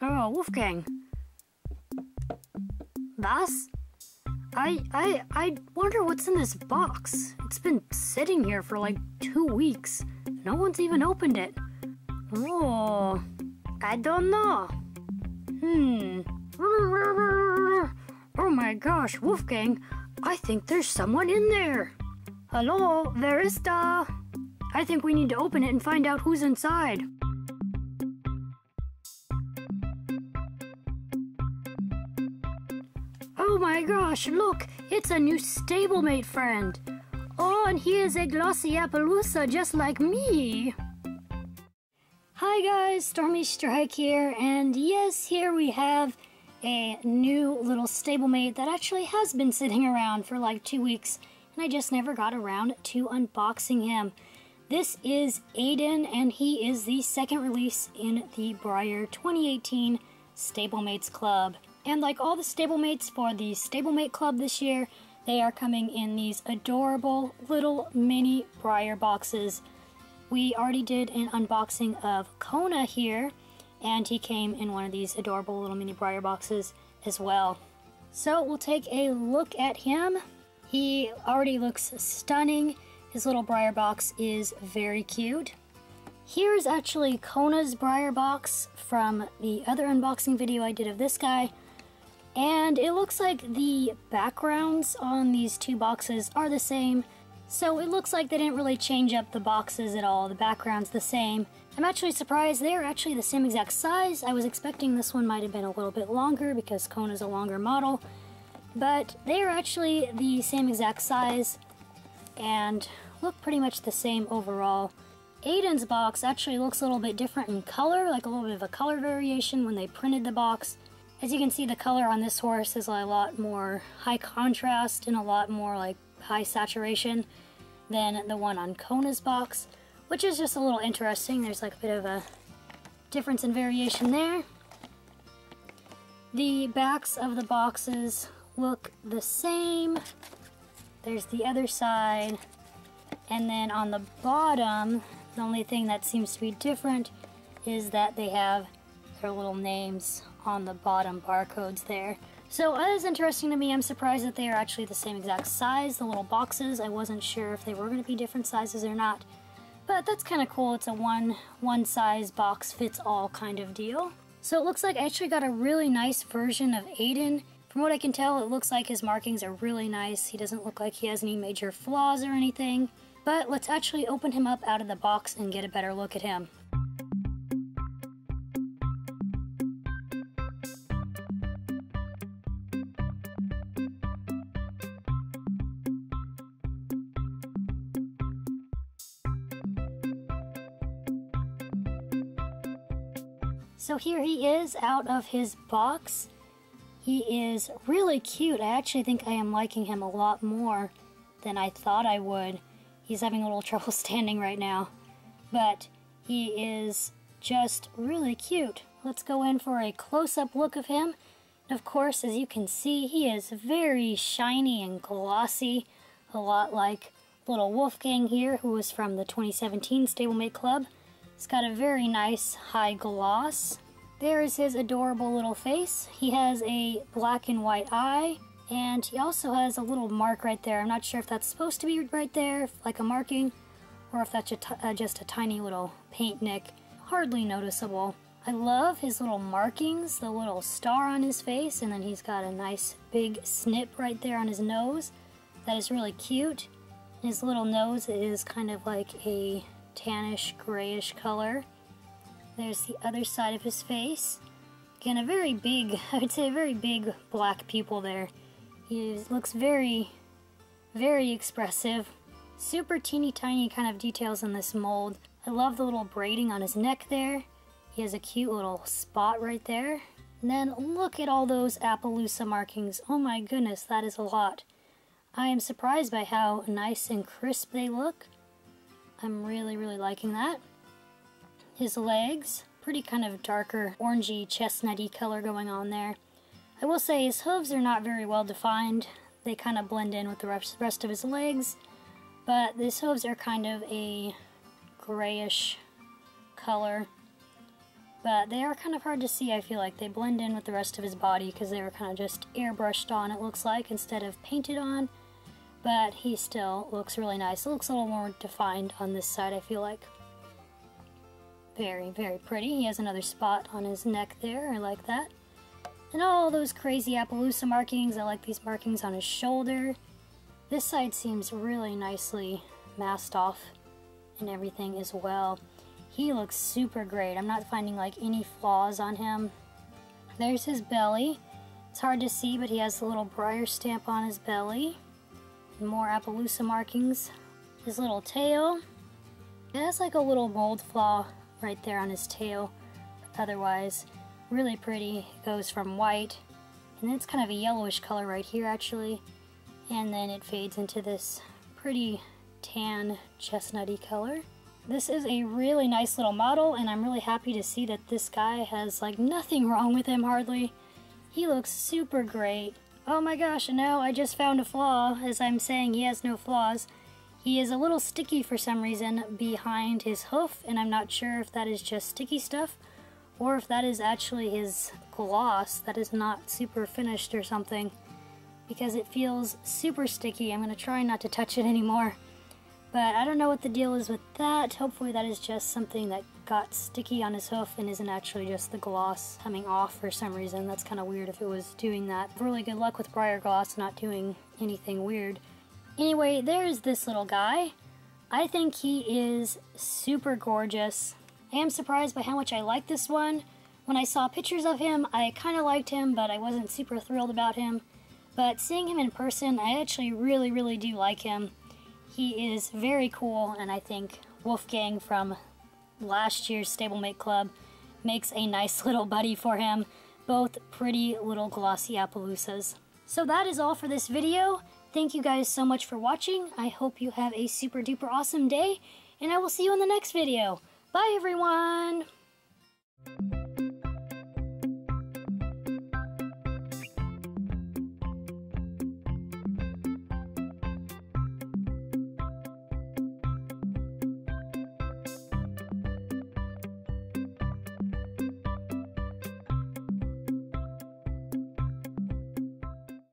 Oh, Wolfgang. Was? I, I, I wonder what's in this box. It's been sitting here for like two weeks. No one's even opened it. Oh, I don't know. Hmm. Oh my gosh, Wolfgang, I think there's someone in there. Hello, Verista. I think we need to open it and find out who's inside. Oh my gosh, look, it's a new stablemate friend. Oh, and he is a glossy Appaloosa just like me. Hi guys, Stormy Strike here, and yes, here we have a new little stablemate that actually has been sitting around for like two weeks, and I just never got around to unboxing him. This is Aiden, and he is the second release in the Breyer 2018 Stablemates Club. And like all the stablemates for the Stablemate Club this year, they are coming in these adorable little mini Breyer boxes. We already did an unboxing of Kohana here, and he came in one of these adorable little mini Breyer boxes as well. So we'll take a look at him. He already looks stunning. His little Breyer box is very cute. Here's actually Kohana's Breyer box from the other unboxing video I did of this guy. And it looks like the backgrounds on these two boxes are the same. So it looks like they didn't really change up the boxes at all. The background's the same. I'm actually surprised they're actually the same exact size. I was expecting this one might have been a little bit longer because Kohana's a longer model. But they are actually the same exact size and look pretty much the same overall. Aiden's box actually looks a little bit different in color, like a little bit of a color variation when they printed the box. As you can see, the color on this horse is a lot more high contrast and a lot more like high saturation than the one on Kohana's box, which is just a little interesting. There's like a bit of a difference in variation there. The backs of the boxes look the same. There's the other side. And then on the bottom, the only thing that seems to be different is that they have their little names on the bottom barcodes there. So that is interesting to me. I'm surprised that they are actually the same exact size, the little boxes. I wasn't sure if they were going to be different sizes or not. But that's kind of cool. It's a one, one size box fits all kind of deal. So it looks like I actually got a really nice version of Aiden. From what I can tell, it looks like his markings are really nice. He doesn't look like he has any major flaws or anything. But let's actually open him up out of the box and get a better look at him. So here he is out of his box. He is really cute. I actually think I am liking him a lot more than I thought I would. He's having a little trouble standing right now. But he is just really cute. Let's go in for a close-up look of him. Of course, as you can see, he is very shiny and glossy, a lot like little Wolfgang here, who was from the 2017 Stablemate Club. It's got a very nice high gloss. There is his adorable little face. He has a black and white eye, and he also has a little mark right there. I'm not sure if that's supposed to be right there, like a marking, or if that's uh, just a tiny little paint nick. Hardly noticeable. I love his little markings, the little star on his face, and then he's got a nice big snip right there on his nose. That is really cute. His little nose is kind of like a tannish grayish color. There's the other side of his face. Again, a very big, I would say a very big black pupil there. He looks very, very expressive. Super teeny tiny kind of details in this mold. I love the little braiding on his neck there. He has a cute little spot right there. And then look at all those Appaloosa markings. Oh my goodness, that is a lot. I am surprised by how nice and crisp they look. I'm really, really liking that. His legs, pretty kind of darker orangey chestnutty color going on there. I will say his hooves are not very well defined. They kind of blend in with the rest of his legs, but his hooves are kind of a grayish color. But they are kind of hard to see, I feel like. They blend in with the rest of his body because they were kind of just airbrushed on, it looks like, instead of painted on. But he still looks really nice. It looks a little more defined on this side, I feel like. Very, very pretty. He has another spot on his neck there. I like that. And all those crazy Appaloosa markings. I like these markings on his shoulder. This side seems really nicely masked off and everything as well. He looks super great. I'm not finding like any flaws on him. There's his belly. It's hard to see, but he has a little Breyer stamp on his belly. More Appaloosa markings. His little tail. It has like a little mold flaw right there on his tail. Otherwise, really pretty. It goes from white, and it's kind of a yellowish color right here actually. And then it fades into this pretty tan chestnutty color. This is a really nice little model and I'm really happy to see that this guy has like nothing wrong with him hardly. He looks super great. Oh my gosh, and now I just found a flaw as I'm saying he has no flaws. He is a little sticky for some reason behind his hoof and I'm not sure if that is just sticky stuff or if that is actually his gloss that is not super finished or something because it feels super sticky. I'm going to try not to touch it anymore. But I don't know what the deal is with that. Hopefully that is just something that got sticky on his hoof and isn't actually just the gloss coming off for some reason. That's kind of weird if it was doing that. Really good luck with Breyer Gloss not doing anything weird. Anyway, there's this little guy. I think he is super gorgeous. I am surprised by how much I like this one. When I saw pictures of him, I kind of liked him, but I wasn't super thrilled about him. But seeing him in person, I actually really, really do like him. He is very cool, and I think Wolfgang from last year's Stablemate Club makes a nice little buddy for him. Both pretty little glossy Appaloosas. So that is all for this video. Thank you guys so much for watching. I hope you have a super duper awesome day, and I will see you in the next video. Bye everyone!